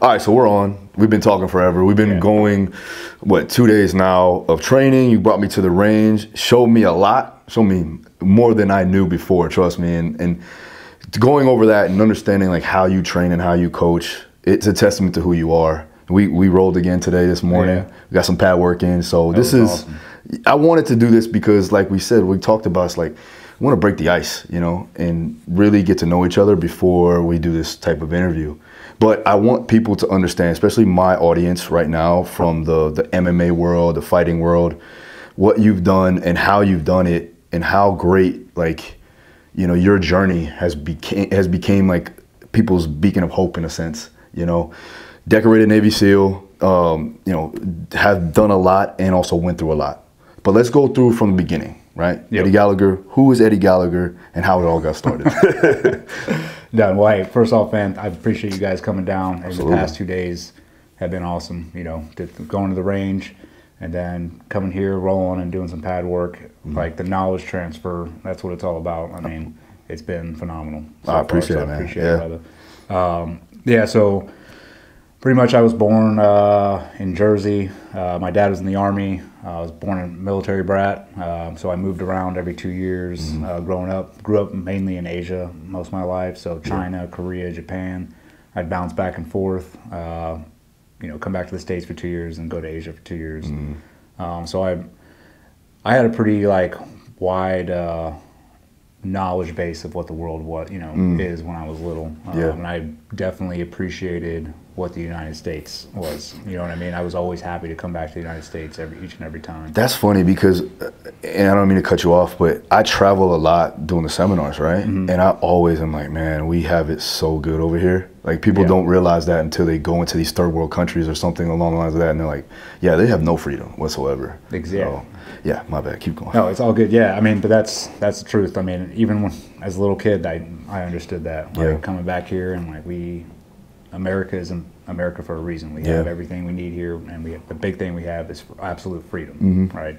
All right, so we're on. We've been talking forever. We've been Yeah. going, what, two days now of training. You brought me to the range, showed me a lot, showed me more than I knew before. Trust me, and and going over that and understanding like how you train and how you coach, it's a testament to who you are. We we rolled again today this morning. Yeah. We got some pad work in, so this is. awesome. I wanted to do this because, like we said, we talked about it's like we want to break the ice, you know, and really get to know each other before we do this type of interview. But I want people to understand, especially my audience right now, from the the MMA world, the fighting world, what you've done and how you've done it, and how great, like, you know, your journey has became has became like people's beacon of hope in a sense. You know, decorated Navy SEAL, um, you know, have done a lot and also went through a lot. But let's go through from the beginning, right? Yep. Eddie Gallagher. Who is Eddie Gallagher, and how it all got started? Done. Well, hey, first off, man, I appreciate you guys coming down. And the past two days have been awesome. You know, going to the range and then coming here, rolling and doing some pad work. Mm-hmm. Like the knowledge transfer, that's what it's all about. I mean, it's been phenomenal. I appreciate so it, man. I appreciate Yeah. it, brother. Um, yeah, so pretty much I was born uh, in Jersey. Uh, my dad was in the army. I was born a military brat, uh, so I moved around every two years uh, growing up. Grew up mainly in Asia most of my life, so China, Korea, Japan. I'd bounce back and forth. Uh, you know, come back to the states for two years and go to Asia for two years. Um, so I, I had a pretty like wide uh, knowledge base of what the world what you know is when I was little, um, Yeah. and I definitely appreciated what the United States was. You know what I mean? I was always happy to come back to the United States every each and every time. That's funny because, and I don't mean to cut you off, but I travel a lot doing the seminars, right? Mm-hmm. And I always am like, man, we have it so good over here. Like people Yeah. don't realize that until they go into these third world countries or something along the lines of that, and they're like, yeah, they have no freedom whatsoever. Exactly. So, yeah, my bad. Keep going. No, it's all good. Yeah, I mean, but that's that's the truth. I mean, even when as a little kid, I I understood that. Like Yeah. coming back here and like we, America is America for a reason. We Yeah. have everything we need here, and we have, the big thing we have is absolute freedom, Mm-hmm. right?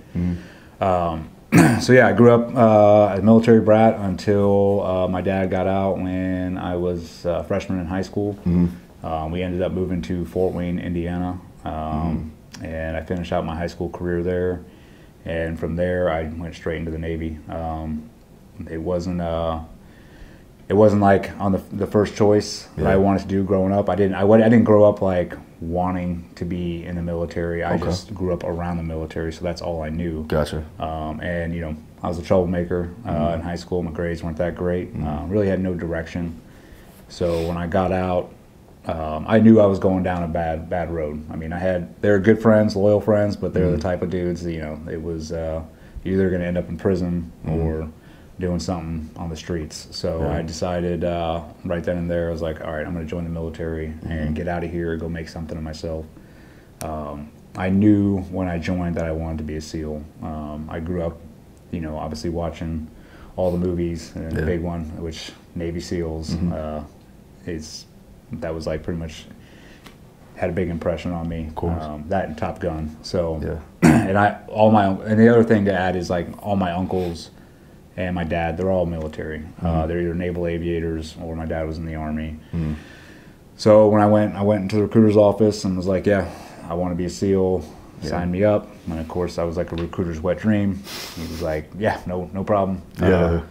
Um, so yeah, I grew up uh, a military brat until uh, my dad got out when I was a freshman in high school. Mm-hmm. Um, we ended up moving to Fort Wayne, Indiana, um, and I finished out my high school career there. And from there, I went straight into the Navy. Um, it wasn't uh, it wasn't like on the, the first choice that I wanted to do growing up. I didn't I, I didn't grow up like wanting to be in the military. I Okay. just grew up around the military, so that's all I knew. Gotcha. Um, and you know, I was a troublemaker uh, in high school. My grades weren't that great. Uh, really had no direction. So when I got out, um, I knew I was going down a bad bad road. I mean, I had they were good friends, loyal friends, but they're the type of dudes. You know, it was uh, either going to end up in prison or doing something on the streets. So Yeah. I decided uh, right then and there, I was like, all right, I'm going to join the military and get out of here, go make something of myself. Um, I knew when I joined that I wanted to be a SEAL. Um, I grew up, you know, obviously watching all the movies, and the big one, which Navy SEALs, uh, is that was like pretty much had a big impression on me. Of course. Um, that and Top Gun. So, Yeah. and I all my and the other thing to add is like all my uncles and my dad, they're all military. Mm-hmm. Uh, they're either naval aviators or my dad was in the army. Mm. So when I went, I went into the recruiter's office and was like, "Yeah, I want to be a SEAL. Yeah. Sign me up." And of course, I was like a recruiter's wet dream. He was like, "Yeah, no, no problem." Yeah. Uh,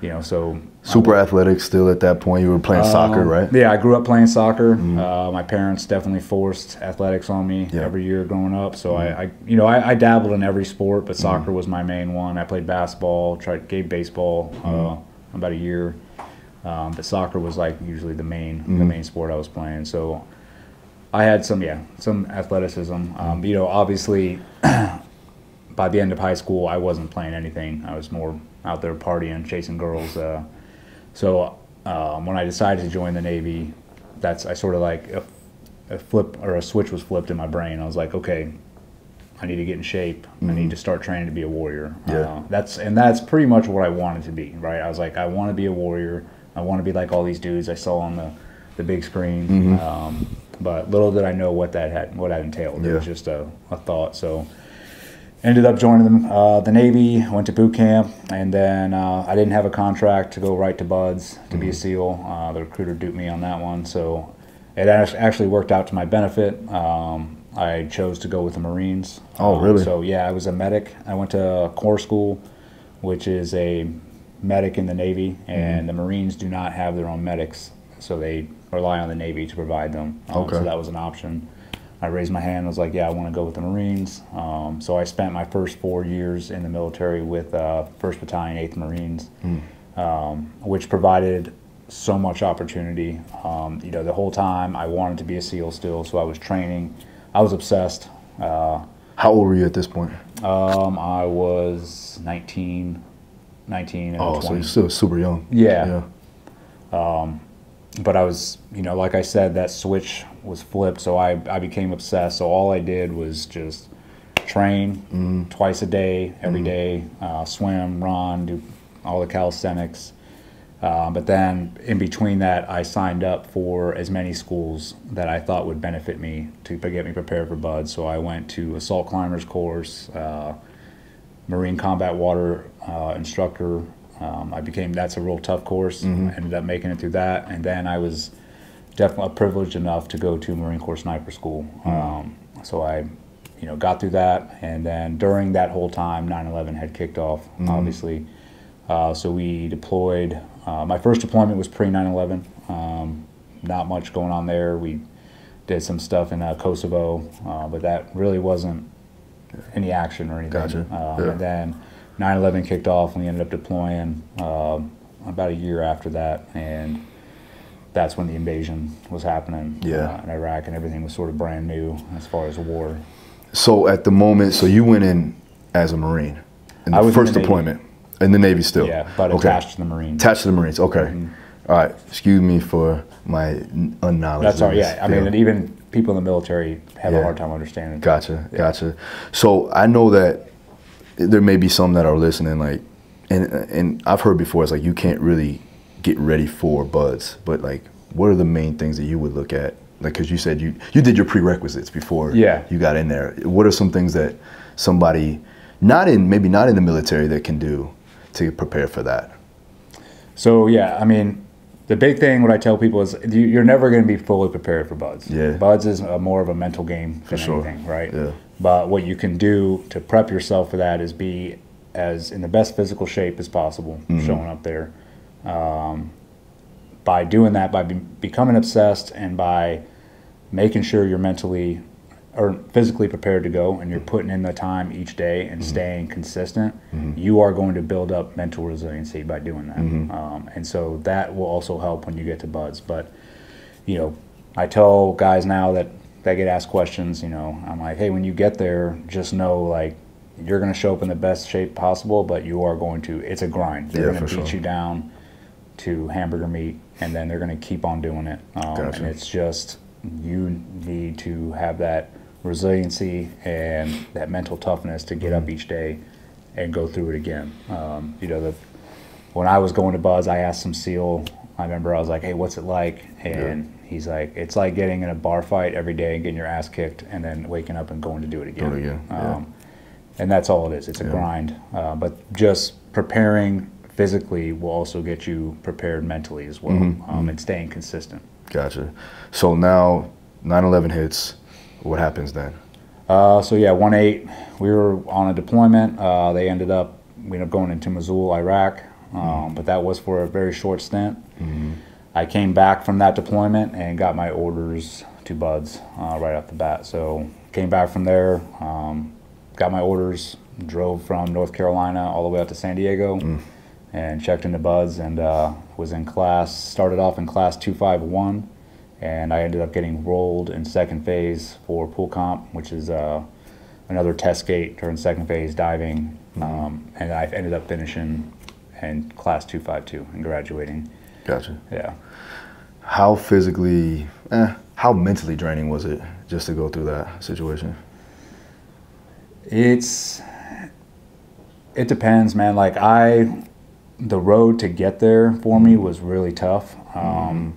you know, so Super athletic still at that point. You were playing soccer, um, right? Yeah, I grew up playing soccer. Uh, my parents definitely forced athletics on me Yeah. Mm-hmm. every year growing up. So I, I, you know, I, I dabbled in every sport, but soccer was my main one. I played basketball, tried gave baseball uh, about a year, um, but soccer was like usually the main the main sport I was playing. So I had some yeah some athleticism. Um, you know, obviously. By the end of high school, I wasn't playing anything. I was more out there partying, chasing girls. Uh, so um, when I decided to join the Navy, that's I sort of like a, a flip or a switch was flipped in my brain. I was like, okay, I need to get in shape. I need to start training to be a warrior. Yeah. Uh, that's and that's pretty much what I wanted to be. Right? I was like, I want to be a warrior. I want to be like all these dudes I saw on the the big screen. Um, but little did I know what that had what that entailed. It was just a, a thought. So ended up joining them, uh, the Navy, went to boot camp, and then uh, I didn't have a contract to go right to Buds to be a SEAL. Uh, the recruiter duped me on that one, so it actually worked out to my benefit. Um, I chose to go with the Marines. Oh, Um, really? So yeah, I was a medic. I went to Corps School, which is a medic in the Navy, Mm-hmm. and the Marines do not have their own medics, so they rely on the Navy to provide them. Um, Okay. So that was an option. I raised my hand. I was like, "Yeah, I want to go with the Marines." Um, so I spent my first four years in the military with uh, First Battalion, Eighth Marines, um, which provided so much opportunity. Um, you know, the whole time I wanted to be a SEAL still, so I was training. I was obsessed. Uh, How old were you at this point? um, I was 19, 19 and Oh, so 20. you're still super young. Yeah. but I was, you know, like I said, that switch was flipped, so I, I became obsessed. So all I did was just train twice a day, every day, uh, swim, run, do all the calisthenics. Uh, but then in between that, I signed up for as many schools that I thought would benefit me to get me prepared for BUD. So I went to assault climbers course, uh, Marine combat water uh, instructor. Um, I became that's a real tough course. Ended up making it through that, and then I was definitely privileged enough to go to Marine Corps sniper school. Um, so I, you know, got through that, and then during that whole time, 9/11 had kicked off. Obviously, uh, so we deployed. Uh, my first deployment was pre 9/11. Um, not much going on there. We did some stuff in uh, Kosovo, uh, but that really wasn't any action or anything. Gotcha. Um, Yeah. And then 9/11 kicked off, and we ended up deploying um, about a year after that, and that's when the invasion was happening Yeah. uh, in Iraq, and everything was sort of brand new as far as war. So at the moment, so you went in as a Marine in the I was in first the Navy. deployment in the Navy still. Yeah, but okay. attached to the Marines. Attached to the Marines. Okay. All right. Excuse me for my unknowledge. That's all. Yeah, I mean, and even people in the military have Yeah. a hard time understanding. Gotcha, gotcha. So I know that there may be some that are listening, like, and and I've heard before. It's like you can't really get ready for buds, but like, what are the main things that you would look at? Like, because you said you you did your prerequisites before. Yeah. You got in there. What are some things that somebody not in maybe not in the military that can do to prepare for that? So yeah, I mean, the big thing what I tell people is you, you're never going to be fully prepared for buds. Yeah. Buds is a, more of a mental game than sure. anything, right? Yeah. But what you can do to prep yourself for that is be as in the best physical shape as possible, Mm-hmm. showing up there. Um, by doing that, by be, becoming obsessed, and by making sure you're mentally or physically prepared to go, and you're putting in the time each day and staying consistent, you are going to build up mental resiliency by doing that. Um, and so that will also help when you get to buds. But you know, I tell guys now that they get asked questions, you know, I'm like, hey, when you get there, just know like you're going to show up in the best shape possible, but you are going to. It's a grind. They're Yeah, going to beat sure. you down to hamburger meat, and then they're going to keep on doing it. Um, Gotcha. And it's just you need to have that resiliency and that mental toughness to get up Mm-hmm. each day and go through it again. Um, you know, the, when I was going to Buds, I asked some SEAL. I remember I was like, "Hey, what's it like?" And he's like, "It's like getting in a bar fight every day and getting your ass kicked, and then waking up and going to do it again." Doing it again, yeah. Um, and that's all it is. It's a grind. Uh, but just preparing physically will also get you prepared mentally as well, Mm-hmm. um, and staying consistent. Gotcha. So now 9/11 hits. What happens then? Uh, so yeah, one eight. We were on a deployment. Uh, they ended up we ended up going into Mosul, Iraq, um, but that was for a very short stint. I came back from that deployment and got my orders to Buds uh, right off the bat. So came back from there, um, got my orders, drove from North Carolina all the way out to San Diego, and checked into Buds and uh, was in class. Started off in class two five one and I ended up getting rolled in second phase for pool comp, which is uh, another test gate during second phase diving, um, and I ended up finishing in class 252 and graduating. Gotcha. Yeah. How physically, eh, how mentally draining was it just to go through that situation? It's it depends, man. Like I, the road to get there for me was really tough. Um,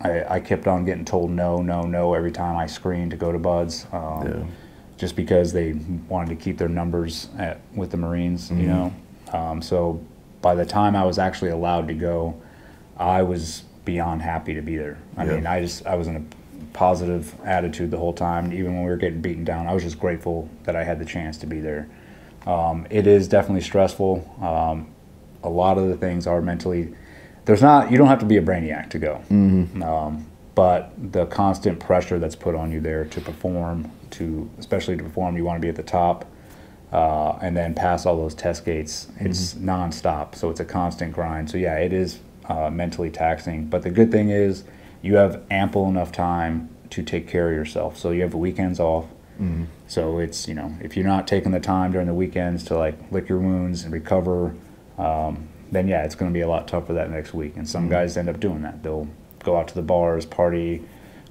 I, I kept on getting told no, no, no every time I screened to go to Buds. Um, Yeah. Just because they wanted to keep their numbers at, with the Marines, you know. Um, so by the time I was actually allowed to go, I was beyond happy to be there. I Yeah. mean, I just I was in a positive attitude the whole time, even when we were getting beaten down. I was just grateful that I had the chance to be there. Um, it is definitely stressful. Um, a lot of the things are mentally. There's not. You don't have to be a brainiac to go. Um, but the constant pressure that's put on you there to perform, to especially to perform, you want to be at the top, uh, and then pass all those test gates. It's nonstop, so it's a constant grind. So yeah, it is uh, mentally taxing. But the good thing is, you have ample enough time to take care of yourself. So you have the weekends off. So it's you know if you're not taking the time during the weekends to like lick your wounds and recover, um, then yeah, it's going to be a lot tougher that next week. And some guys end up doing that. They'll go out to the bars, party,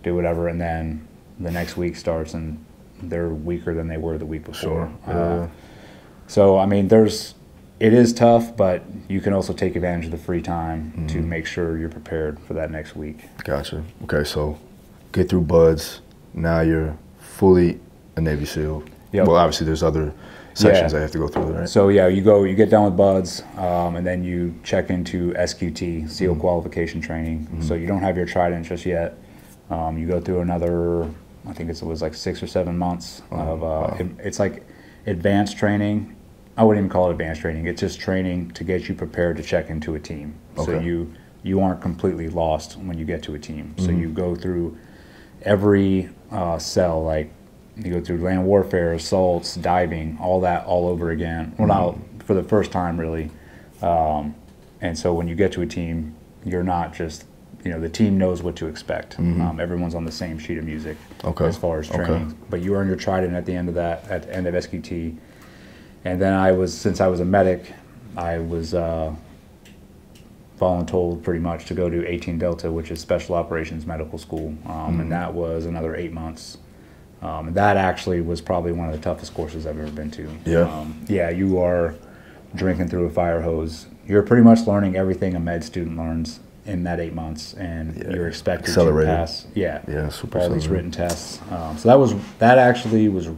do whatever, and then the next week starts and they're weaker than they were the week before. Sure. Uh, so I mean, there's it is tough, but you can also take advantage of the free time to make sure you're prepared for that next week. Gotcha. Okay, so get through buds. Now you're fully a Navy SEAL. Yep. Well, obviously there's other sections Yeah. I have to go through, right? So yeah, you go, you get done with buds, um, and then you check into SQT, SEAL Mm-hmm. qualification training. So you don't have your trident just yet. Um, you go through another, I think it's, it was like six or seven months Oh, of. Uh, it- it's like advanced training. I wouldn't even call it advanced training. It's just training to get you prepared to check into a team. So you you aren't completely lost when you get to a team. So Mm-hmm. you go through every uh, cell, like you go through land warfare, assaults, diving, all that all over again. Well, not for the first time, really. Um, and so when you get to a team, you're not just, you know, the team knows what to expect. Um, everyone's on the same sheet of music Okay. as far as Okay. training. But you earn your trident at the end of that, at the end of SQT. And then I was, since I was a medic, I was uh, voluntold pretty much to go to 18 Delta, which is Special Operations Medical School, um, and that was another eight months. Um, that actually was probably one of the toughest courses I've ever been to. Yeah. Um, yeah, you are drinking through a fire hose. You're pretty much learning everything a med student learns in that eight months, and Yeah. you're expected to pass. Yeah. Yeah, super all these written tests. Um, so that was that actually was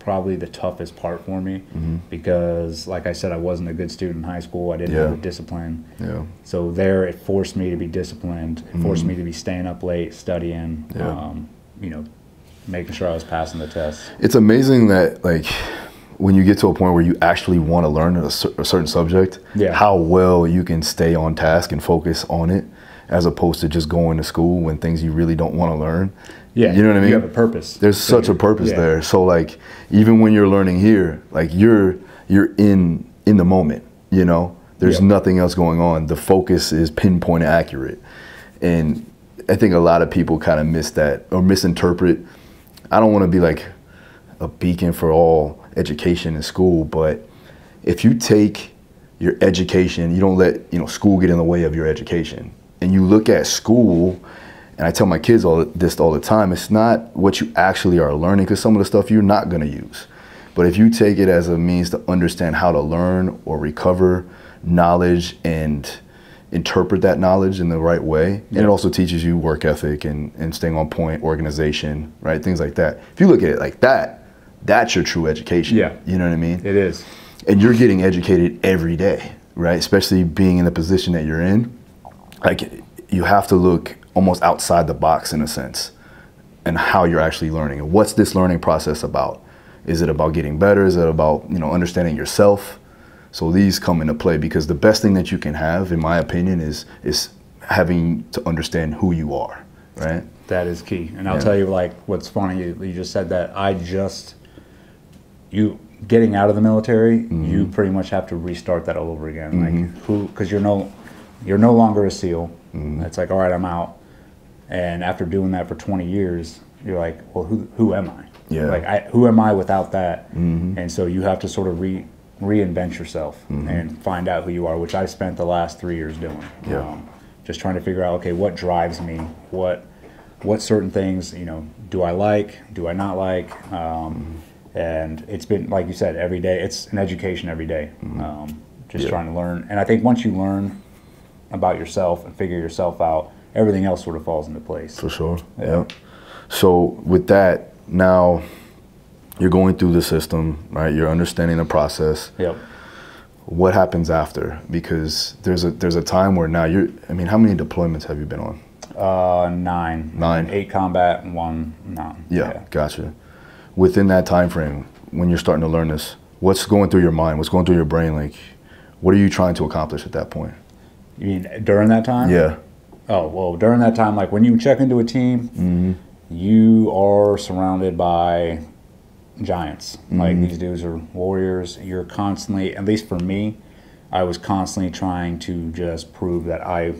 probably the toughest part for me Mm-hmm. because, like I said, I wasn't a good student in high school. I didn't Yeah. have the discipline. Yeah. So there, it forced me to be disciplined. It forced me to be staying up late, studying. Yeah. Um, you know, making sure I was passing the test. It's amazing that like when you get to a point where you actually want to learn a, cer- a certain subject, Yeah. how well you can stay on task and focus on it, as opposed to just going to school when things you really don't want to learn. Yeah, you know what I mean. You have a purpose. There's So such a purpose yeah. there. So like even when you're learning here, like you're you're in in the moment, you know. There's Yep. nothing else going on. The focus is pinpoint accurate. And I think a lot of people kind of miss that or misinterpret. I don't want to be like a beacon for all education in school, but if you take your education, you don't let you know school get in the way of your education, and you look at school, and I tell my kids all this all the time. It's not what you actually are learning, because some of the stuff you're not going to use, but if you take it as a means to understand how to learn or recover knowledge and interpret that knowledge in the right way, and it also teaches you work ethic and, and staying on point, organization, right, things like that. If you look at it like that, that's your true education. Yeah. you know what I mean It is. and you're getting educated every day, right? Especially being in the position that you're in. Like you have to look almost outside the box in a sense and how you're actually learning. And what's this learning process about? Is it about getting better? Is it about, you know, understanding yourself? So these come into play because the best thing that you can have, in my opinion, is is having to understand who you are, right? That is key. And I'll Yeah. tell you, like, what's funny, you, you just said that. I just, you getting out of the military, you Mm-hmm. pretty much have to restart that all over again. Like, who, because you're no, you're no longer a SEAL. Mm-hmm. It's like, all right, I'm out. And after doing that for 20 years, you're like, well, who, who am I? Yeah. Mm-hmm. Like, I, who am I without that? And so you have to sort of re, reinvent yourself and find out who you are, which I spent the last three years doing. Yeah. Um, just trying to figure out, okay, what drives me? What, what certain things, you know, do I like? Do I not like? Um, and it's been, like you said, every day. It's an education every day. Um, just Yeah. trying to learn. And I think once you learn about yourself and figure yourself out, everything else sort of falls into place. For sure. Yeah. Yeah. So with that, now you're going through the system, right? You're understanding the process. Yep. What happens after? Because there's a there's a time where now you're. I mean, how many deployments have you been on? Uh, nine. Nine. Eight combat and one non. Yeah, gotcha. Within that time frame, when you're starting to learn this, what's going through your mind? What's going through your brain? Like, what are you trying to accomplish at that point? You mean during that time? Yeah. Oh well, during that time, like when you check into a team, Mm-hmm. you are surrounded by giants. Like Mm-hmm. these dudes are warriors. You're constantly, at least for me, I was constantly trying to just prove that I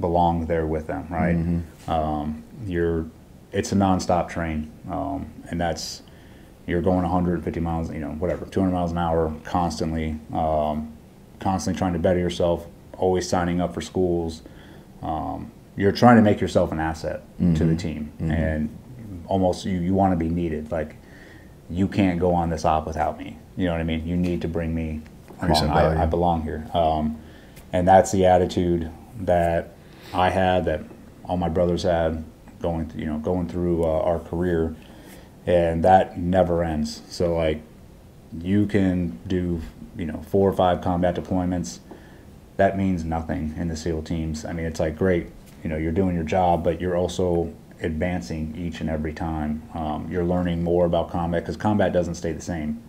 belonged there with them. Right? Mm-hmm. Um, you're, it's a nonstop train, um, and that's you're going 150 miles, you know, whatever, 200 miles an hour, constantly, um, constantly trying to better yourself, always signing up for schools. Um, you're trying to make yourself an asset to the team, and almost you, you want to be needed. Like you can't go on this op without me. You know what I mean? You need to bring me along. I, I belong here, um, and that's the attitude that I had, that all my brothers had, going th- you know going through uh, our career, and that never ends. So like you can do you know four or five combat deployments that means nothing in the SEAL teams. I mean, it's like great, you know, you're doing your job, but you're also advancing each and every time. Um, you're learning more about combat because combat doesn't stay the same.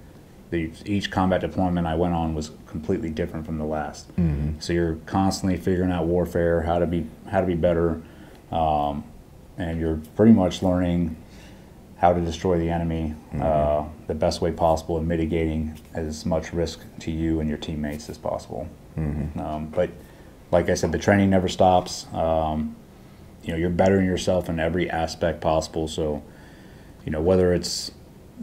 The, each combat deployment I went on was completely different from the last. So you're constantly figuring out warfare, how to be how to be better, um, and you're pretty much learning how to destroy the enemy uh, the best way possible and mitigating as much risk to you and your teammates as possible. Um, but like I said, the training never stops. Um, you know, you're bettering yourself in every aspect possible. So, you know, whether it's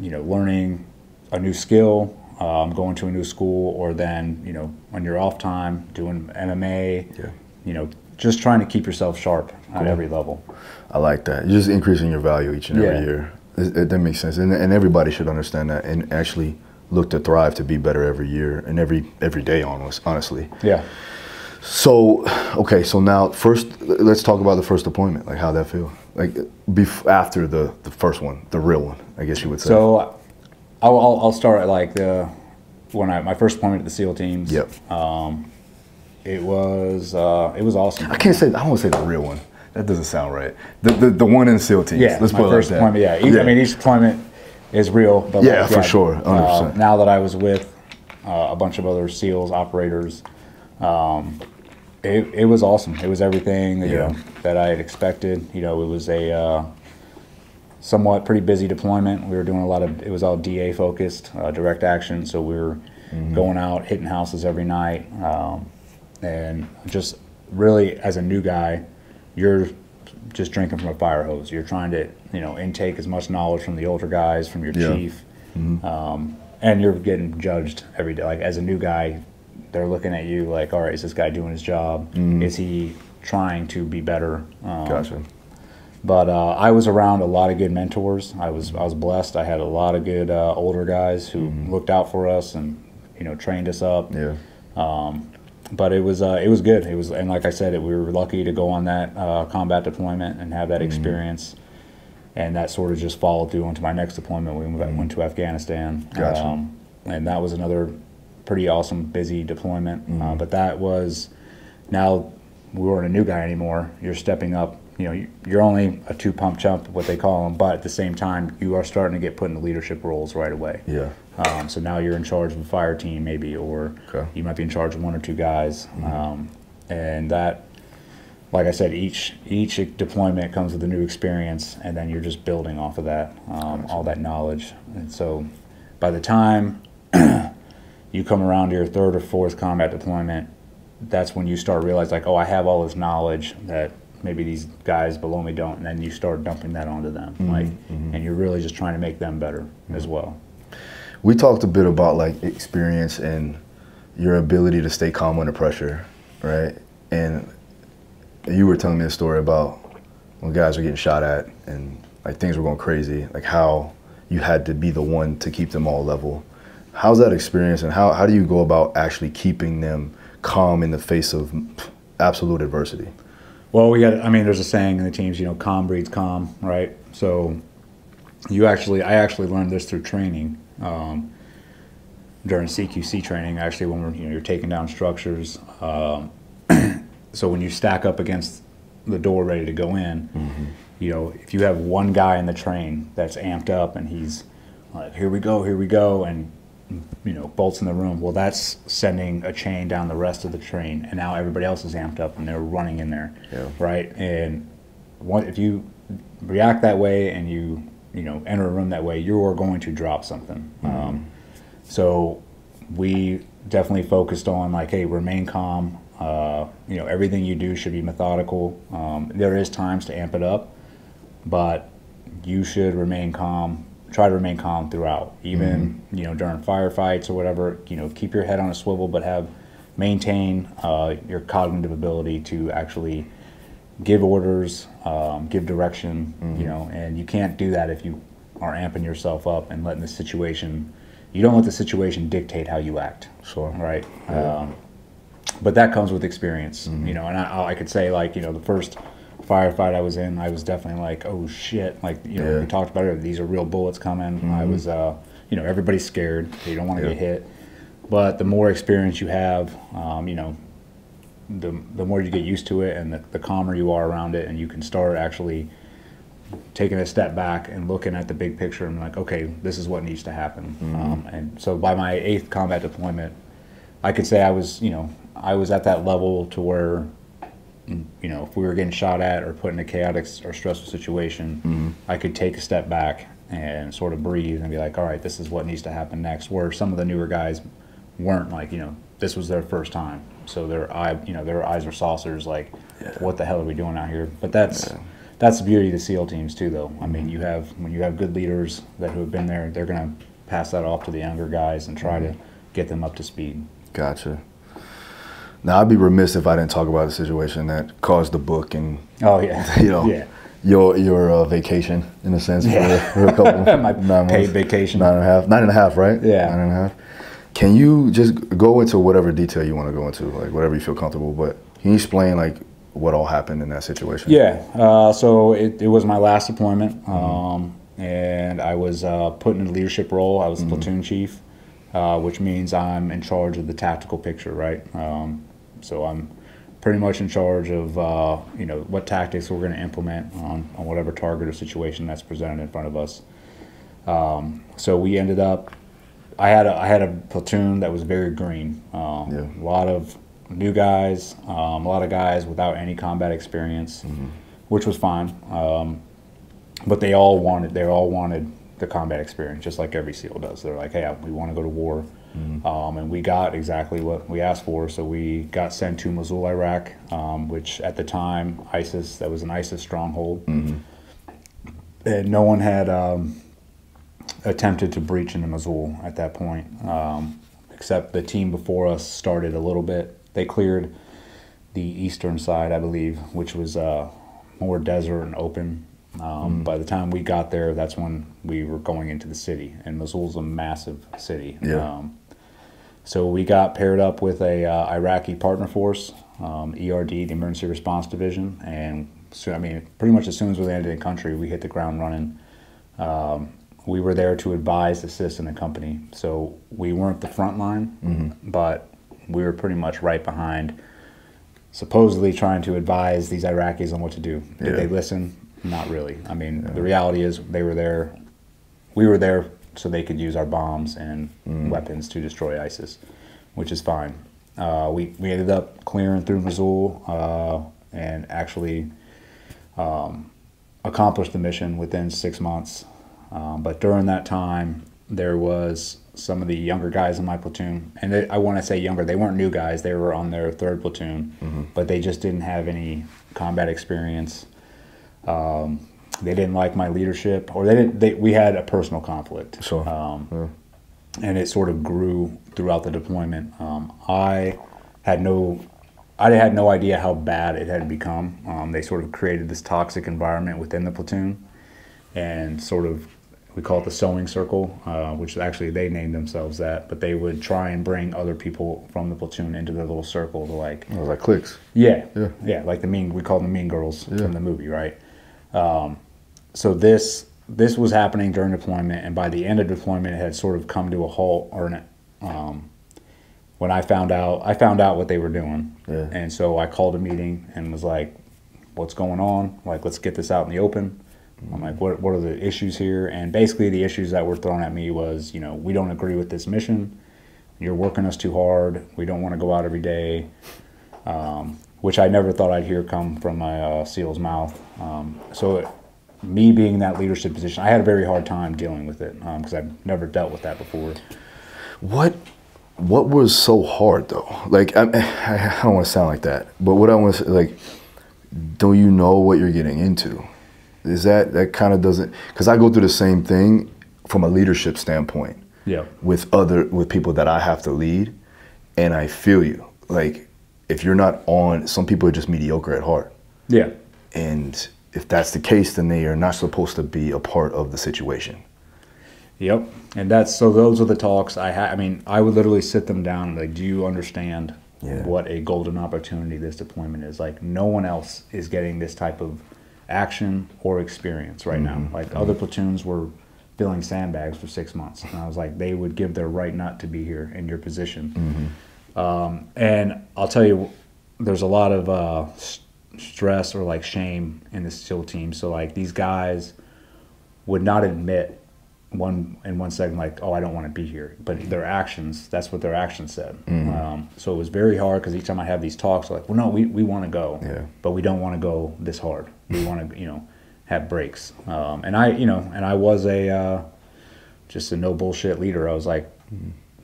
you know learning a new skill, um, going to a new school, or then you know on your off time doing MMA. Yeah. You know, just trying to keep yourself sharp at every level. I like that. You're just increasing your value each and Yeah. every year. It, it- that makes sense, and, and everybody should understand that and actually look to thrive to be better every year and every every day. Honest, honestly. Yeah. So, okay, so now first, let's talk about the first appointment. Like how that feel? Like bef- after the the first one, the real one, I guess you would say. So I'll, I'll, I'll start at like the when I my first appointment at the SEAL teams. Yep. It was uh, it was awesome. I can't say. I don't want to say the real one. That doesn't sound right. The the, the one in SEAL teams. Yeah, let's put it first like that. deployment. Yeah, each, I mean each deployment is real. But Yeah, like, for sure, 100%. Uh, now that I was with uh, a bunch of other SEALs operators, um, it, it was awesome. It was everything you Yeah. know, that I had expected. You know, it was a uh, somewhat pretty busy deployment. We were doing a lot of it was all DA focused, uh, direct action. So we were Mm-hmm. going out hitting houses every night, um, and just really as a new guy, you're just drinking from a fire hose. You're trying to you know intake as much knowledge from the older guys, from your Yeah. chief, um, and you're getting judged every day. Like as a new guy, they're looking at you like, all right, is this guy doing his job? Is he trying to be better? Um, Gotcha. but uh, I was around a lot of good mentors. I was I was blessed. I had a lot of good uh, older guys who looked out for us and you know trained us up. Yeah. But it was uh, it was good. It was and like I said, it, we were lucky to go on that uh, combat deployment and have that experience. And that sort of just followed through into my next deployment. We went, went to Afghanistan, Gotcha. and that was another pretty awesome, busy deployment. Uh, but that was now we weren't a new guy anymore. You're stepping up. You know, you- you're only a two pump chump, what they call them, but at the same time, you are starting to get put into leadership roles right away. Yeah. Um, so now you're in charge of a fire team, maybe, or Okay. you might be in charge of one or two guys. Um, and that, like I said, each each deployment comes with a new experience, and then you're just building off of that, um, all that knowledge. And so, by the time you come around to your third or fourth combat deployment, that's when you start realize like, oh, I have all this knowledge that maybe these guys below me don't, and then you start dumping that onto them, mm-hmm. like, mm-hmm. and you're really just trying to make them better as mm-hmm. well. We talked a bit about like experience and your ability to stay calm under pressure, right? And you were telling me a story about when guys were getting shot at and like things were going crazy, like how you had to be the one to keep them all level. How's that experience and how, how do you go about actually keeping them calm in the face of absolute adversity? Well, we got. I mean, there's a saying in the teams, you know, calm breeds calm, right? So, you actually, I actually learned this through training um, during CQC training. Actually, when we're, you know, you're taking down structures. Um, so when you stack up against the door ready to go in, you know, if you have one guy in the train that's amped up and he's like, here we go, here we go, and you know, bolts in the room. Well, that's sending a chain down the rest of the train, and now everybody else is amped up and they're running in there, Yeah. right? And what if you react that way and you you know enter a room that way, you're going to drop something. Um, so we definitely focused on like, hey, remain calm. Uh, you know, everything you do should be methodical. Um, there is times to amp it up, but you should remain calm. Try to remain calm throughout, even you know during firefights or whatever. You know, keep your head on a swivel, but have maintain uh, your cognitive ability to actually give orders, um, give direction. You know, and you can't do that if you are amping yourself up and letting the situation. You don't let the situation dictate how you act. Sure. Right. Um, but that comes with experience, you know. And I, I could say like you know the first firefight I was in, I was definitely like, oh shit, like you know Yeah. we talked about it. These are real bullets coming. I was, uh, you know, everybody's scared. They don't want to Yeah. get hit. But the more experience you have, um, you know, the the more you get used to it, and the, the calmer you are around it, and you can start actually taking a step back and looking at the big picture and like, okay, this is what needs to happen. Um, and so by my eighth combat deployment, I could say I was, you know, I was at that level to where, mm, you know, if we were getting shot at or put in a chaotic or stressful situation, mm-hmm. I could take a step back and sort of breathe and be like, all right, this is what needs to happen next. Where some of the newer guys weren't like, you know, this was their first time, so their eye, you know, their eyes were saucers. Like, what the hell are we doing out here? But that's that's the beauty of the SEAL teams too, though. I mean, mm-hmm. you have when you have good leaders that who have been there, they're gonna pass that off to the younger guys and try to mm-hmm. get them up to speed. Gotcha. Now I'd be remiss if I didn't talk about the situation that caused the book and Oh yeah, you know yeah. your your uh, vacation in a sense Yeah. for, a couple My nine paid months. vacation. nine and a half nine and a half right Yeah. nine and a half. Can you just go into whatever detail you want to go into like whatever you feel comfortable but can you explain like what all happened in that situation? Yeah. Uh, so it, it was my last deployment, um, and I was uh, put in a leadership role. I was platoon chief, uh, which means I'm in charge of the tactical picture, right? Um, so I'm pretty much in charge of uh, you know what tactics we're going to implement on, on whatever target or situation that's presented in front of us. Um, so we ended up. I had a I had a platoon that was very green. Um, Yeah. A lot of new guys, um, a lot of guys without any combat experience, which was fine. Um, but they all wanted they all wanted the combat experience, just like every SEAL does. They're like, hey, we want to go to war, um, and we got exactly what we asked for. So we got sent to Mosul, Iraq, um, which at the time ISIS that was an ISIS stronghold, and no one had. Um, attempted to breach into Mosul at that point, um, except the team before us started a little bit. They cleared the eastern side, I believe, which was uh, more desert and open. Um, By the time we got there, that's when we were going into the city, and Mosul's a massive city. Yeah. Um, so we got paired up with a uh, Iraqi partner force, um, ERD, the Emergency Response Division, and so I mean, pretty much as soon as we landed in the country, we hit the ground running. Um, we were there to advise, assist, and accompany. So we weren't the front line, but we were pretty much right behind, supposedly trying to advise these Iraqis on what to do. Did Yeah. they listen? Not really. I mean, the reality is they were there. We were there so they could use our bombs and weapons to destroy ISIS, which is fine. Uh, we, we ended up clearing through Mosul uh, and actually um, accomplished the mission within six months. Um, but during that time, there was some of the younger guys in my platoon, and they, I want to say younger. They weren't new guys; they were on their third platoon, but they just didn't have any combat experience. Um, they didn't like my leadership, or they didn't. They, we had a personal conflict. Sure. Um, Yeah. and it sort of grew throughout the deployment. Um, I had no, I had no idea how bad it had become. Um, they sort of created this toxic environment within the platoon, and sort of we call it the sewing circle, uh, which actually they named themselves that. But they would try and bring other people from the platoon into their little circle to like It was like cliques. yeah, Yeah. yeah, like the mean we call them the Mean Girls Yeah. from the movie, right? Um, so this this was happening during deployment, and by the end of deployment, it had sort of come to a halt. Or an, um, when I found out, I found out what they were doing, Yeah. and so I called a meeting and was like, what's going on? Like, let's get this out in the open. I'm like, what, what are the issues here? And basically, the issues that were thrown at me was, you know, we don't agree with this mission. You're working us too hard. We don't want to go out every day, um, which I never thought I'd hear come from my uh, SEAL's mouth. Um, so, it, me being in that leadership position, I had a very hard time dealing with it because I've never dealt with that before. What what was so hard though? Like I, I don't want to sound like that, but what I want to say, like, don't you know what you're getting into? Is that that kind of doesn't? Because I go through the same thing from a leadership standpoint. Yeah. With other with people that I have to lead, and I feel you. Like if you're not on, some people are just mediocre at heart. Yeah. And if that's the case, then they are not supposed to be a part of the situation. Yep. And that's so those are the talks I had. I mean, I would literally sit them down and like, do you understand Yeah. what a golden opportunity this deployment is? Like, no one else is getting this type of action or experience right now. Mm-hmm. Like, other platoons were filling sandbags for six months. And I was like, they would give their right nut to be here in your position. Mm-hmm. Um, and I'll tell you, there's a lot of uh, stress or like shame in the SEAL team. So, like, these guys would not admit one in one second like oh i don't want to be here. But their actions that's what their actions said. Um, so it was very hard because each time i have these talks like well no we, we want to go. Yeah. but we don't want to go this hard. We want to you know have breaks. Um, and i you know and i was a uh, just a no bullshit leader. I was like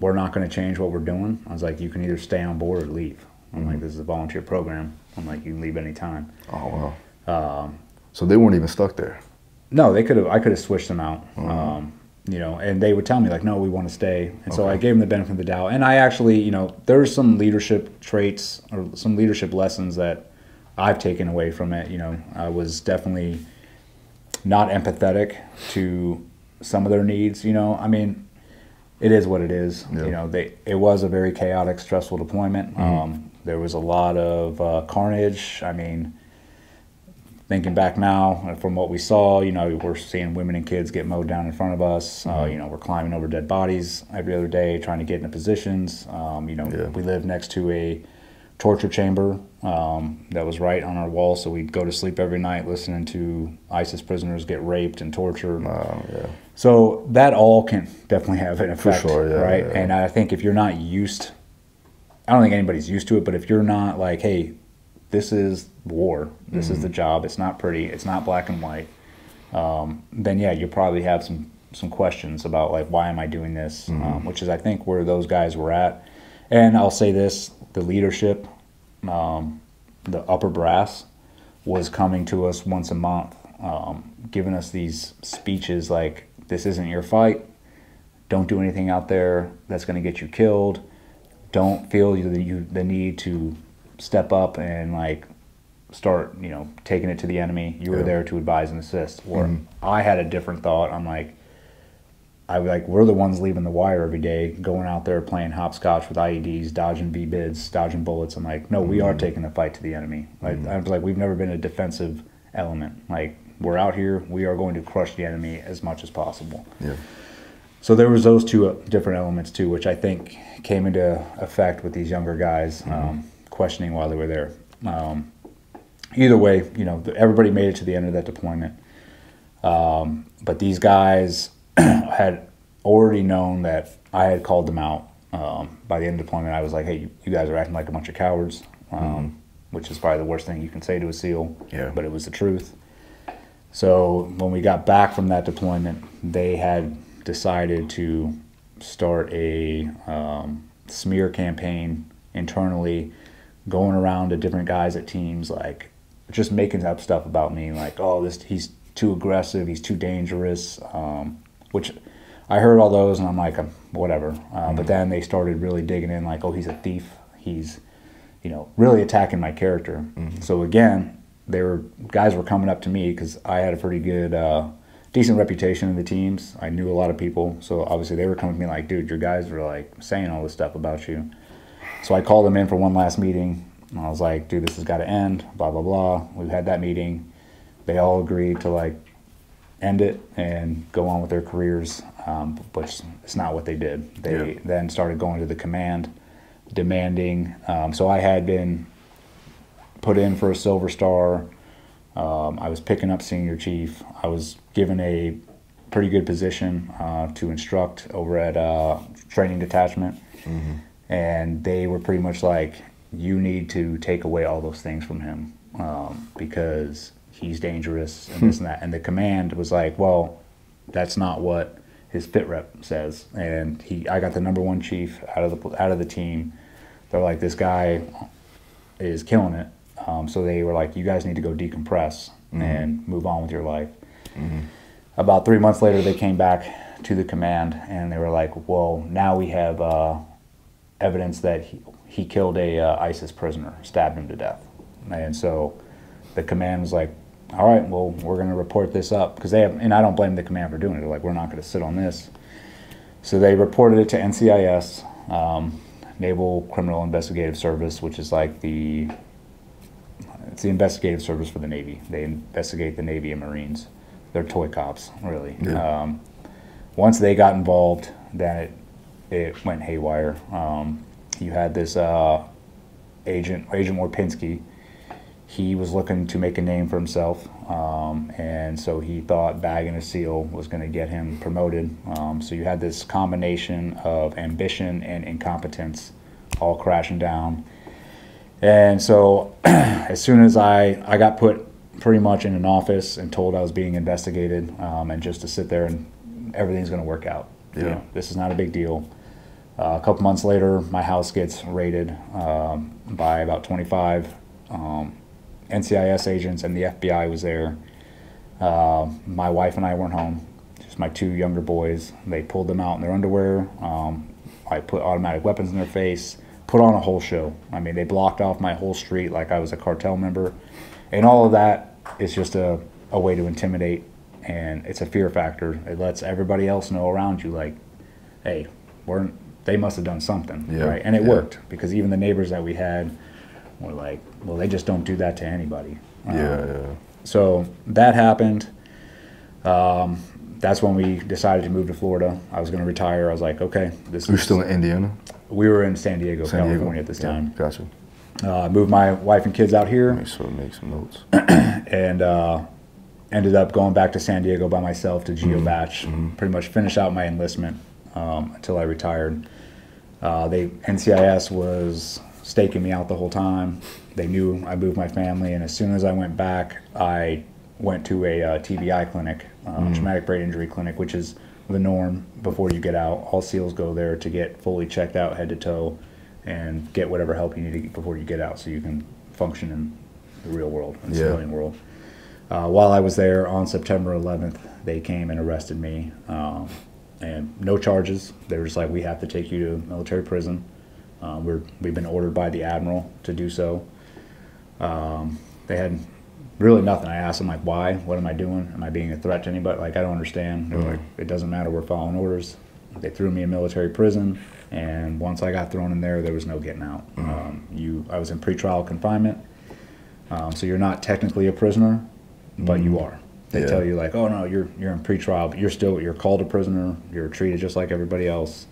we're not going to change what we're doing i was like you can either stay on board or leave i'm like mm-hmm. this is a volunteer program i'm like you can leave anytime Oh wow. Um, so they weren't even stuck there. No, they could have. I could have switched them out. Mm-hmm. Um, you know, and they would tell me like, "No, we want to stay." And so I gave them the benefit of the doubt. And I actually, you know, there's some leadership traits or some leadership lessons that I've taken away from it. You know, I was definitely not empathetic to some of their needs. You know, I mean, it is what it is. Yeah. You know, they it was a very chaotic, stressful deployment. Um, there was a lot of uh, carnage. I mean thinking back now uh, from what we saw, you know, we're seeing women and kids get mowed down in front of us. Uh, you know, we're climbing over dead bodies every other day, trying to get into positions. Um, you know, Yeah. we live next to a torture chamber um, that was right on our wall, so we'd go to sleep every night listening to ISIS prisoners get raped and tortured. Yeah. So that all can definitely have an effect, sure, yeah, right? yeah. And I think if you're not used, I don't think anybody's used to it, but if you're not like, hey, this is war, this Mm-hmm. is the job, it's not pretty, it's not black and white, um, then yeah, you'll probably have some some questions about like why am I doing this, Mm-hmm. um, which is I think where those guys were at. And I'll say this: the leadership, um, the upper brass, was coming to us once a month, um, giving us these speeches like, "This isn't your fight. Don't do anything out there that's going to get you killed. Don't feel the, you, the need to step up and like start, you know, taking it to the enemy. You were Yeah. Mm-hmm. there to advise and assist." Or I had a different thought. I'm like. I like, we're the ones leaving the wire every day, going out there playing hopscotch with IEDs, dodging VBIEDs, dodging bullets. I'm like, no, we Mm-hmm. are taking the fight to the enemy. Like I'm like, we've never been a defensive element. Like we're out here, we are going to crush the enemy as much as possible. Yeah. So there was those two uh, different elements too, which I think came into effect with these younger guys um, questioning while they were there. Um, either way, you know, everybody made it to the end of that deployment. Um, but these guys had already known that I had called them out. Um, by the end of deployment, I was like, "Hey, you, guys are acting like a bunch of cowards," um, which is probably the worst thing you can say to a SEAL. Yeah. But it was the truth. So when we got back from that deployment, they had decided to start a um, smear campaign internally, going around to different guys at teams, like just making up stuff about me, like, "Oh, this he's too aggressive, he's too dangerous," um, which I heard all those, and I'm like, um, whatever. Uh, But then they started really digging in, like, "Oh, he's a thief. He's you know, really attacking my character. So again, they were guys were coming up to me because I had a pretty good, uh, decent reputation in the teams. I knew a lot of people, so obviously they were coming to me like, "Dude, your guys were like saying all this stuff about you." So I called them in for one last meeting. And I was like, "Dude, this has got to end." Blah blah blah. We've had that meeting. They all agreed to like end it and go on with their careers, um, which is not what they did. They Yeah. then started going to the command, demanding. Um, so I had been put in for a Silver Star. Um, I was picking up senior chief. I was given a pretty good position uh, to instruct over at uh, training detachment, and they were pretty much like, "You need to take away all those things from him um, because he's dangerous and this and that." And the command was like, "Well, that's not what his fit rep says." And he, I got the number one chief out of the out of the team. They're like, "This guy is killing it." Um, so they were like, "You guys need to go decompress and move on with your life." About three months later, they came back to the command and they were like, "Well, now we have uh, evidence that he, he killed a uh, ISIS prisoner, stabbed him to death." And so the command was like, "All right, well, we're going to report this up because they have." And I don't blame the command for doing it. They're like, "We're not going to sit on this." So they reported it to NCIS, um, Naval Criminal Investigative Service, which is like the it's the investigative service for the Navy. They investigate the Navy and Marines. They're toy cops, really. Yeah. Um, once they got involved, then it it went haywire. Um, you had this uh, agent, Agent Warpinski. He was looking to make a name for himself, um, and so he thought bagging a seal was going to get him promoted. Um, so you had this combination of ambition and incompetence all crashing down. And so, as soon as I, I got put pretty much in an office and told I was being investigated, um, and just to sit there and everything's going to work out. You Yeah. know, this is not a big deal. Uh, a couple months later, my house gets raided um, by about 25 um, NCIS agents, and the FBI was there. Uh, my wife and I weren't home, just my two younger boys. They pulled them out in their underwear. Um, I put automatic weapons in their face, put on a whole show. I mean, they blocked off my whole street like I was a cartel member. And all of that is just a, a way to intimidate, and it's a fear factor. It lets everybody else know around you, like, hey, we're, they must have done something, Yeah, right? And it yeah. worked because even the neighbors that we had were like, well, they just don't do that to anybody. Um, Yeah, yeah. so that happened. Um, that's when we decided to move to Florida. I was going to retire. I was like, okay, this You're is. still in Indiana, we were in San Diego, San Diego? California at this Yeah, time. Gotcha. Uh, I moved my wife and kids out here Make sure make some notes. and uh, ended up going back to San Diego by myself to geobach. Pretty much finish out my enlistment um, until I retired. Uh, they NCIS was staking me out the whole time. They knew I moved my family, and as soon as I went back, I went to a uh, TBI clinic, uh, traumatic brain injury clinic, which is the norm before you get out. All SEALs go there to get fully checked out head to toe and get whatever help you need to get before you get out, so you can function in the real world, in the Yeah. civilian world. Uh, while I was there on September 11th, they came and arrested me, um, and no charges. They were just like, "We have to take you to military prison." Uh, we're we've been ordered by the admiral to do so. Um, they had really nothing. I asked them like, "Why? What am I doing? Am I being a threat to anybody?" Like, I don't understand. They're like, "It doesn't matter. We're following orders." They threw me in military prison, and once I got thrown in there, there was no getting out. Um, you, I was in pretrial confinement, um, so you're not technically a prisoner, but you are. They Yeah. tell you like, "Oh no, you're you're in pretrial, but you're still you're called a prisoner. You're treated just like everybody else."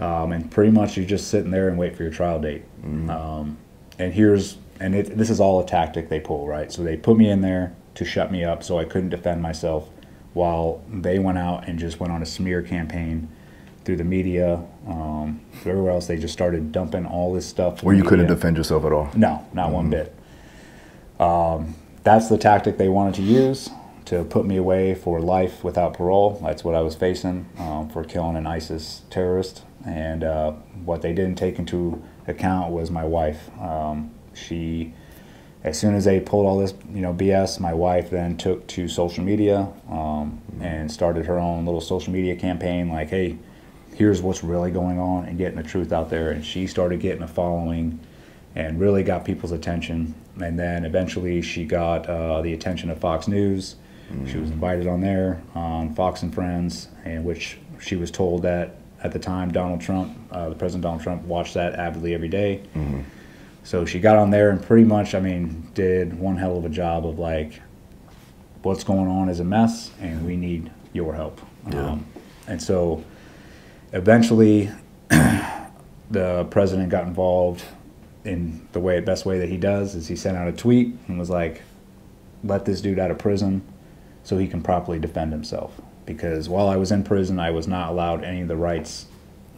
Um, and pretty much you're just sitting there and wait for your trial date. Um, and here's and it, this is all a tactic they pull, right? So they put me in there to shut me up, so I couldn't defend myself, while they went out and just went on a smear campaign through the media, um, through everywhere else. They just started dumping all this stuff. Where you couldn't defend yourself at all. No, not one bit. Um, that's the tactic they wanted to use to put me away for life without parole. That's what I was facing um, for killing an ISIS terrorist. And uh, what they didn't take into account was my wife. Um, she, as soon as they pulled all this, you know, BS, my wife then took to social media um, and started her own little social media campaign. Like, hey, here's what's really going on, and getting the truth out there. And she started getting a following and really got people's attention. And then eventually she got uh, the attention of Fox News. She was invited on there on Fox and Friends, in which she was told that at the time Donald Trump, uh, the President Donald Trump, watched that avidly every day. So she got on there and pretty much, I mean, did one hell of a job of like, what's going on is a mess, and we need your help. Yeah. Um, and so eventually the president got involved in the way best way that he does is he sent out a tweet and was like let this dude out of prison so he can properly defend himself. Because while I was in prison, I was not allowed any of the rights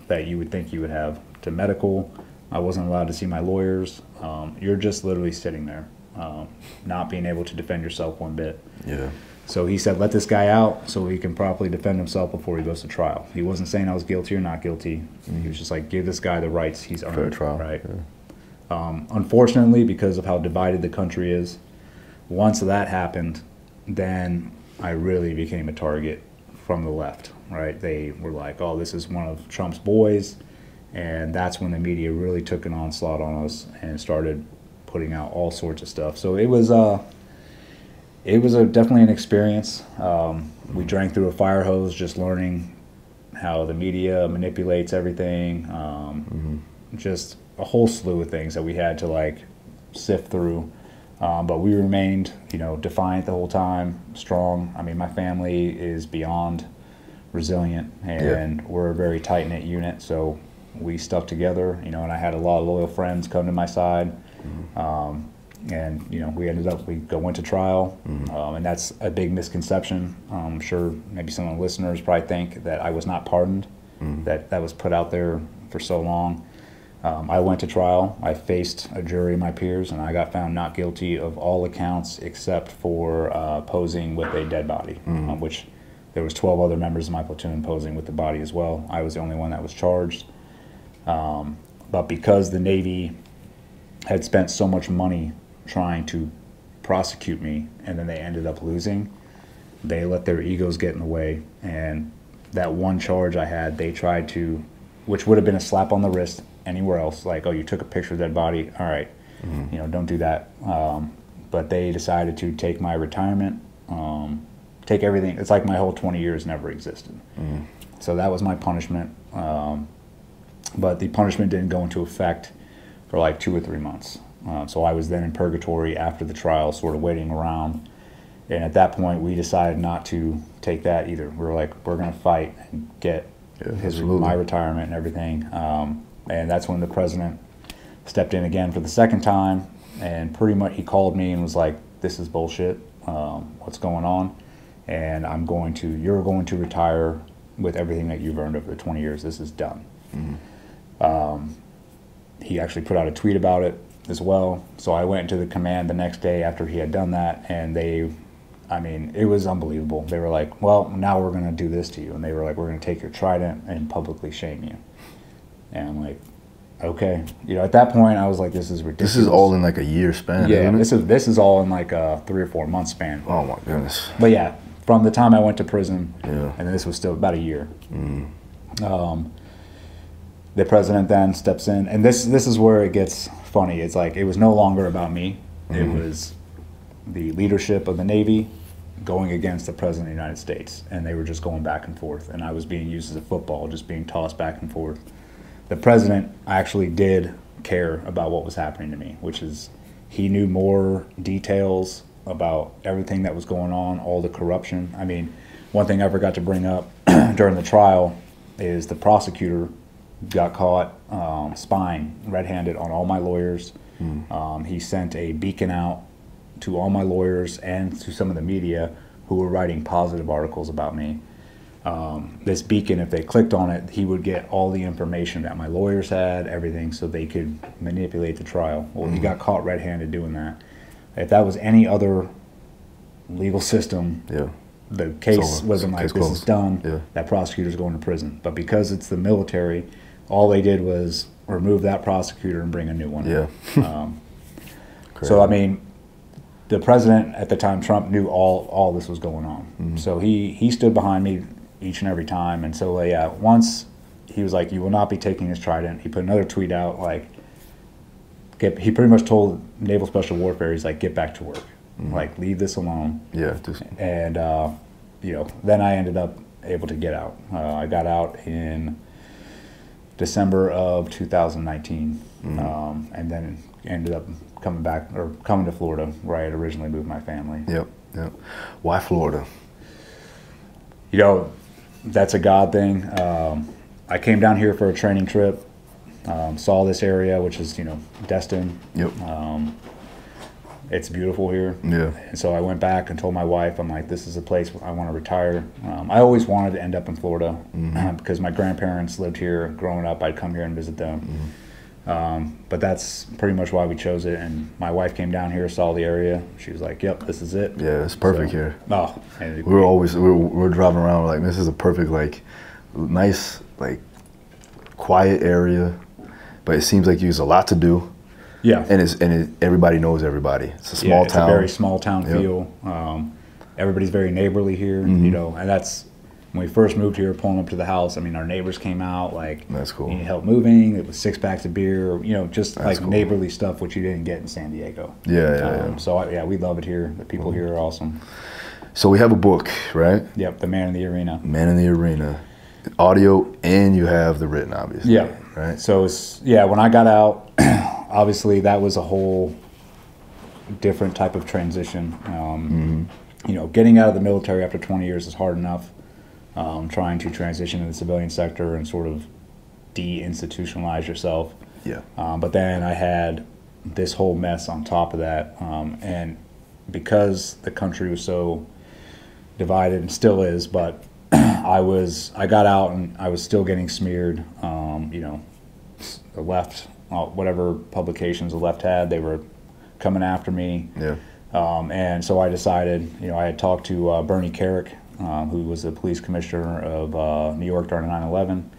that you would think you would have to medical. I wasn't allowed to see my lawyers. Um, you're just literally sitting there, um, not being able to defend yourself one bit. Yeah. So he said, let this guy out so he can properly defend himself before he goes to trial. He wasn't saying I was guilty or not guilty. He was just like, give this guy the rights he's earned. Fair trial. Right. Um, unfortunately, because of how divided the country is, once that happened, then I really became a target from the left. Right? They were like, "Oh, this is one of Trump's boys," and that's when the media really took an onslaught on us and started putting out all sorts of stuff. So it was uh, it was a definitely an experience. Um, we drank through a fire hose, just learning how the media manipulates everything. Um, Just a whole slew of things that we had to like sift through. Um, but we remained, you know, defiant the whole time, strong. I mean, my family is beyond resilient, and we're a very tight knit unit. So we stuck together, you know. And I had a lot of loyal friends come to my side, um, and you know, we ended up we go went to trial, um, and that's a big misconception. I'm sure maybe some of the listeners probably think that I was not pardoned, that that was put out there for so long. Um, I went to trial. I faced a jury of my peers, and I got found not guilty of all accounts except for uh, posing with a dead body, um, which there was 12 other members of my platoon posing with the body as well. I was the only one that was charged. Um, but because the Navy had spent so much money trying to prosecute me, and then they ended up losing, they let their egos get in the way. And that one charge I had, they tried to, which would have been a slap on the wrist anywhere else, like, oh, you took a picture of that body, all right, you know, don't do that. Um, but they decided to take my retirement, um, take everything. It's like my whole 20 years never existed. So that was my punishment. Um, but the punishment didn't go into effect for like two or three months. Uh, so I was then in purgatory after the trial, sort of waiting around. And at that point, we decided not to take that either. We were like, we're going to fight and get Yeah, his absolutely. my retirement and everything. Um, and that's when the president stepped in again for the second time, and pretty much he called me and was like, "This is bullshit. Um, what's going on?" And I'm going to, you're going to retire with everything that you've earned over the 20 years. This is done. Um, he actually put out a tweet about it as well. So I went to the command the next day after he had done that, and they, I mean, it was unbelievable. They were like, "Well, now we're going to do this to you," and they were like, "We're going to take your trident and publicly shame you." And I'm like, "Okay." You know, at that point, I was like, "This is ridiculous." This is all in like a year span. yeah. This is this is all in like a three or four month span. Oh my goodness. But yeah, from the time I went to prison, Yeah. Mm. and this was still about a year. Um, the president then steps in, and this this is where it gets funny. It's like it was no longer about me; Mm-hmm. it was the leadership of the Navy going against the president of the United States, and they were just going back and forth. And I was being used as a football, just being tossed back and forth. The president actually did care about what was happening to me, which is he knew more details about everything that was going on, all the corruption. I mean, one thing I forgot to bring up during the trial is the prosecutor got caught um, spying red-handed on all my lawyers. Um, he sent a beacon out to all my lawyers and to some of the media who were writing positive articles about me. Um, this beacon, if they clicked on it, he would get all the information that my lawyers had, everything, so they could manipulate the trial. Well, he got caught red-handed doing that. If that was any other legal system, Yeah. the case over. wasn't like Case this is done. Yeah. That prosecutor's going to prison. But because it's the military, all they did was remove that prosecutor and bring a new one. Yeah. Um, so I mean, the president at the time, Trump, knew all all this was going on. Mm-hmm. So he he stood behind me each and every time. And so yeah, once he was like, "You will not be taking his trident." He put another tweet out like, "Get." He pretty much told Naval Special Warfare, "He's like, get back to work. Mm-hmm. Like, leave this alone." Yeah. Just, and uh, you know then i ended up able to get out uh, i got out in december of 2019 um, and then ended up coming back or coming to florida where i had originally moved my family yep. Yep. Why Florida? you know that's a god thing um, i came down here for a training trip um, saw this area which is you know destin Yep. um, it's beautiful here. Yeah. And so I went back and told my wife, I'm like, this is a place I want to retire. Um, I always wanted to end up in Florida Mm-hmm. because my grandparents lived here growing up. I'd come here and visit them. Mm-hmm. Um, but that's pretty much why we chose it. And my wife came down here, saw the area. She was like, yep, this is it. Yeah, it's perfect So- here. Oh, We were always we were, we were driving around we're like this is a perfect like nice like quiet area, but it seems like there's a lot to do, yeah. and it's and it, everybody knows everybody. It's a yeah, small it's town. a very small town Yep. feel. Um, everybody's very neighborly here, Mm-hmm. you know, and that's when we first moved here, pulling up to the house. I mean, our neighbors came out like, That's cool. You need help moving? It was six packs of beer, you know, just like cool. neighborly stuff which you didn't get in San Diego. yeah, yeah, Um, yeah. So I, yeah, we love it here. The people here are awesome. So we have a book, right? Yep, the man in the arena. Man in the Arena, audio, and you have the written, obviously. Yeah. Right. So it's yeah. When I got out, obviously that was a whole different type of transition. Um, You know, getting out of the military after 20 years is hard enough. Um, trying to transition to the civilian sector and sort of de-institutionalize yourself. Yeah. Um, but then I had this whole mess on top of that, um, and because the country was so divided and still is, but I was I got out and I was still getting smeared. Um, you know, the left, uh, whatever publications the left had, they were coming after me. Yeah. Um, and so I decided, you know, I had talked to uh, Bernie Kerik, um, who was the police commissioner of uh, New York during 9 11.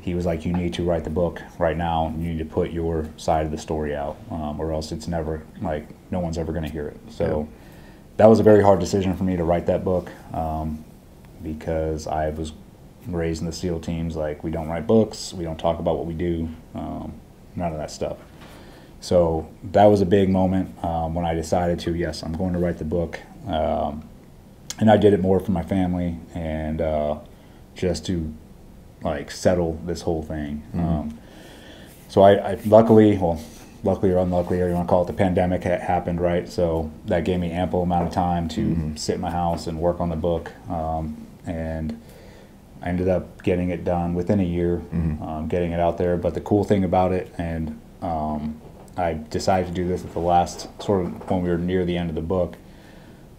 He was like, You need to write the book right now. You need to put your side of the story out, um, or else it's never, like, no one's ever going to hear it. So that was a very hard decision for me to write that book um, because I was raised in the SEAL teams. Like, we don't write books, we don't talk about what we do, um, none of that stuff. So that was a big moment um, when I decided to, yes, I'm going to write the book. Um, and I did it more for my family and uh, just to like settle this whole thing. Um, so I, I luckily, well, luckily or unluckily, or you want to call it, the pandemic ha- happened, right? So that gave me ample amount of time to sit in my house and work on the book. Um, and I ended up getting it done within a year, um, getting it out there. But the cool thing about it, and um, I decided to do this at the last sort of when we were near the end of the book.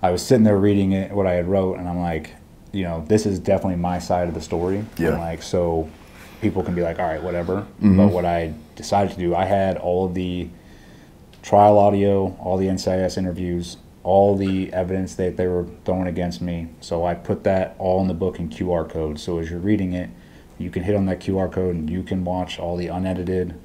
I was sitting there reading it, what I had wrote, and I'm like, you know, this is definitely my side of the story. Yeah. And like, so people can be like, all right, whatever. Mm-hmm. But what I decided to do, I had all of the trial audio, all the NCIS interviews, all the evidence that they were throwing against me. So I put that all in the book in QR code. So as you're reading it, you can hit on that QR code and you can watch all the unedited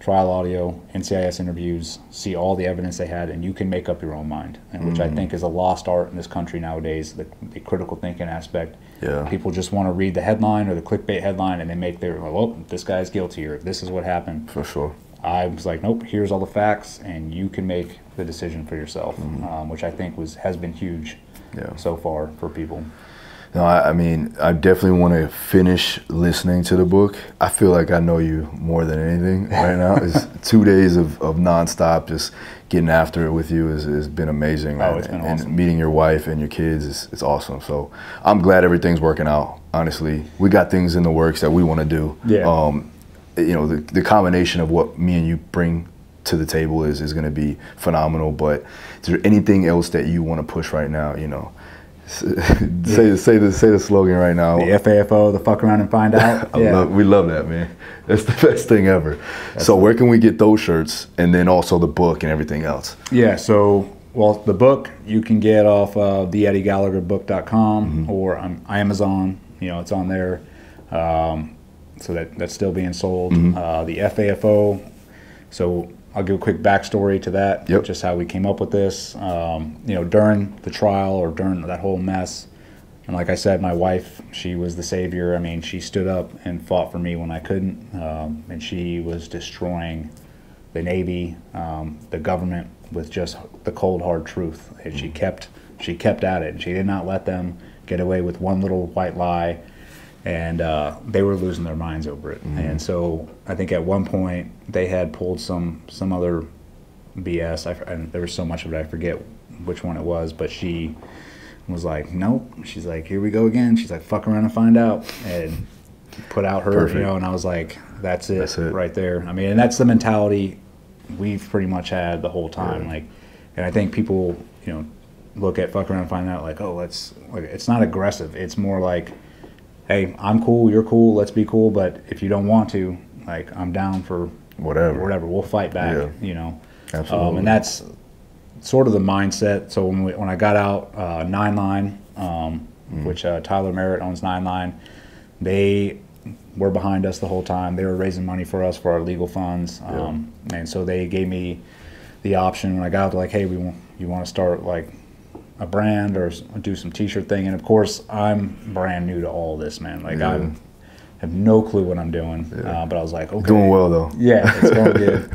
trial audio, NCIS interviews, see all the evidence they had, and you can make up your own mind, and which I think is a lost art in this country nowadays. The, the critical thinking aspect. Yeah. People just want to read the headline or the clickbait headline, and they make their well, this guy's guilty or this is what happened. For sure. I was like, nope. Here's all the facts, and you can make the decision for yourself, um, which I think was has been huge Yeah. so far for people. No, I, I mean, I definitely want to finish listening to the book. I feel like I know you more than anything right now. It's two days of, of nonstop, just getting after it with you has, has been amazing. Oh, it's been and, awesome. and meeting your wife and your kids is it's awesome. So I'm glad everything's working out. Honestly, we got things in the works that we want to do. Yeah. Um, you know, the, the combination of what me and you bring to the table is, is going to be phenomenal. But is there anything else that you want to push right now? You know, say say the say the slogan right now. The FAFO, the fuck around and find out. I love, we love that, man. That's the best thing ever. so, where can we get those shirts, and then also the book and everything else? Yeah, so well, the book you can get off of the Eddie Gallagher book.com or on Amazon. You know, it's on there. Um, so that that's still being sold. Uh, the FAFO. So I'll give a quick backstory to that. Yep. Just how we came up with this. Um, you know, during the trial or during that whole mess. And like I said, my wife, she was the savior. I mean, she stood up and fought for me when I couldn't. Um, and she was destroying the Navy, um, the government with just the cold hard truth. And she kept she kept at it. And she did not let them get away with one little white lie, and uh, they were losing their minds over it. And so I think at one point they had pulled some some other BS. I, and there was so much of it I forget which one it was, but she was like, nope. She's like, here we go again. She's like, fuck around and find out, and put out her, Perfect. you know. And I was like, that's it, That's it. right there. I mean, and that's the mentality we've pretty much had the whole time. Yeah. Like, and I think people, you know, look at fuck around and find out like, oh, let's like it's not aggressive. It's more like, hey, I'm cool, you're cool, let's be cool. But if you don't want to, like, I'm down for Whatever. whatever. We'll fight back. Yeah. You know. Absolutely. Um, and that's sort of the mindset. So when we, when I got out, uh, Nine Line, um, Mm. which uh, Tyler Merritt owns Nine Line, they were behind us the whole time. They were raising money for us for our legal funds, um, and so they gave me the option when I got out. Like, "Hey, we want you want to start like a brand or do some T-shirt thing?" And of course, I'm brand new to all this, man. Like Yeah. I have no clue what I'm doing. Uh, but I was like, "Okay, Doing well though. yeah, it's going good.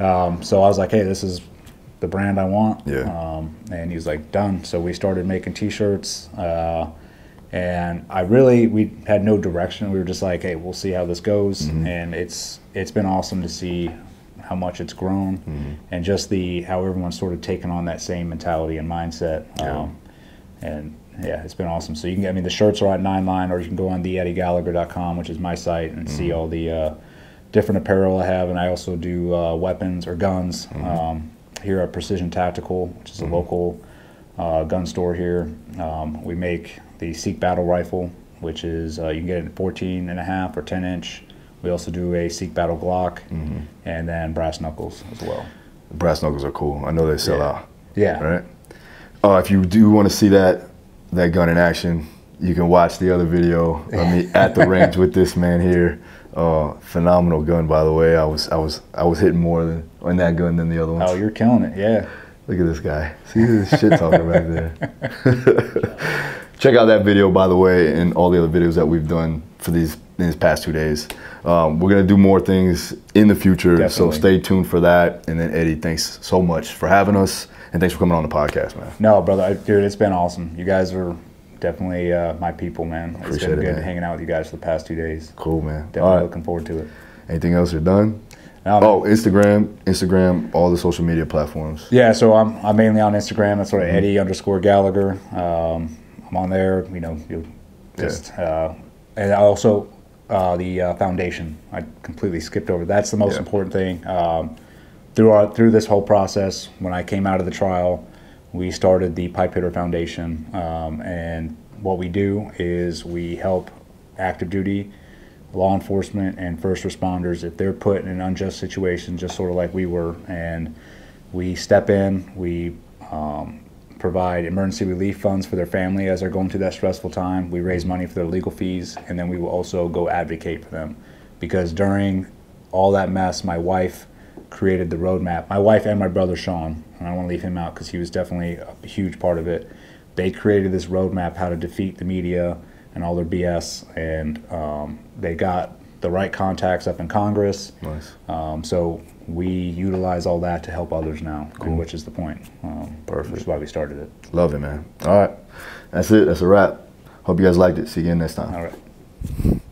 Um, so I was like, hey, this is the brand I want. Yeah. Um, and he was like, done. So we started making T-shirts, uh, and I really we had no direction. We were just like, hey, we'll see how this goes, Mm-hmm. and it's it's been awesome to see how much it's grown, Mm-hmm. and just the how everyone's sort of taken on that same mentality and mindset. Yeah. Um, and yeah, it's been awesome. So you can get, I mean, the shirts are at Nine Line, or you can go on theeddiegallagher.com, which is my site, and see all the uh, different apparel I have. And I also do uh, weapons or guns um, here at Precision Tactical, which is a local uh, gun store here. Um, we make the Seek Battle Rifle, which is uh, you can get it in 14 and a half or 10 inch. We also do a Seek Battle Glock, and then brass knuckles as well. Brass knuckles are cool. I know they sell Yeah. out. Yeah. Right. Uh, if you do want to see that that gun in action, you can watch the other video of me at the range with this man here. Uh, phenomenal gun, by the way. I was I was I was hitting more than on that gun than the other ones. Oh, you're killing it. Yeah. Look at this guy. See this shit talker back there. Check out that video, by the way, and all the other videos that we've done for these in these past two days. Um, we're gonna do more things in the future, so stay tuned for that. And then Eddie, thanks so much for having us, and thanks for coming on the podcast, man. No, brother, I, dude, it's been awesome. You guys are definitely uh, my people, man. It's Appreciate been it, good man. hanging out with you guys for the past two days. Cool, man. Definitely All right. looking forward to it. Anything else? You're done. No, Oh, Instagram, Instagram, all the social media platforms. Yeah, so I'm, I'm mainly on Instagram. That's Mm-hmm. Eddie underscore Gallagher. Um, I'm on there. You know, you'll just uh, and also uh, the uh, foundation. I completely skipped over. That's the most Yeah. important thing. Um, through our, through this whole process, when I came out of the trial, we started the Pipe Hitter Foundation, um, and what we do is we help active duty law enforcement and first responders if they're put in an unjust situation, just sort of like we were, and we step in, we um, provide emergency relief funds for their family as they're going through that stressful time. We raise money for their legal fees, and then we will also go advocate for them. Because during all that mess, my wife created the roadmap. My wife and my brother Sean, and I don't want to leave him out because he was definitely a huge part of it. They created this roadmap how to defeat the media and all their BS, and um, they got the right contacts up in Congress. Nice. Um, so we utilize all that to help others now, and which is the point. Um, Perfect. Which is why we started it. Love it, man. All right. That's it. That's a wrap. Hope you guys liked it. See you again next time. All right.